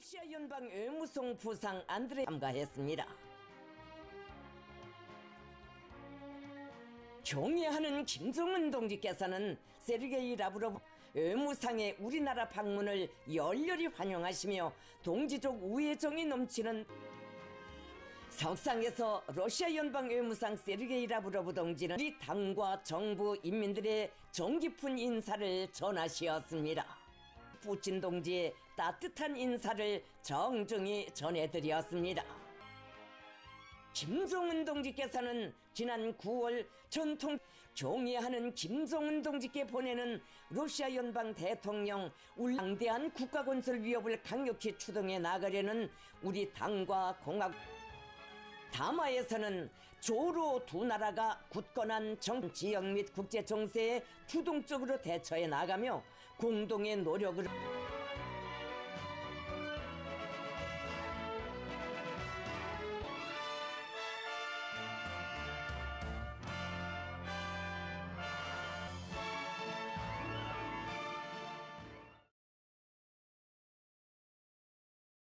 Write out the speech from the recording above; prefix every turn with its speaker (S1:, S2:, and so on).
S1: 러시아 연방 외무성 부상 안드레 참가했습니다. 경애하는 김정은 동지께서는 세르게이 라브로브 외무상의 우리나라 방문을 열렬히 환영하시며 동지적 우애정이 넘치는 석상에서 러시아 연방 외무상 세르게이 라브로브 동지는 우리 당과 정부 인민들의 정깊은 인사를 전하시었습니다. 푸친 동지의 따뜻한 인사를 정중히 전해드렸습니다. 김정은 동지께서는 지난 9월 전통 경애하는 김정은 동지께 보내는 러시아 연방 대통령 울랑대한 국가건설 위협을 강력히 추동해 나가려는 우리 당과 공화 담화에서는 조로 두 나라가 굳건한 정 지역 및 국제 정세에 주동적으로 대처해 나가며 공동의 노력을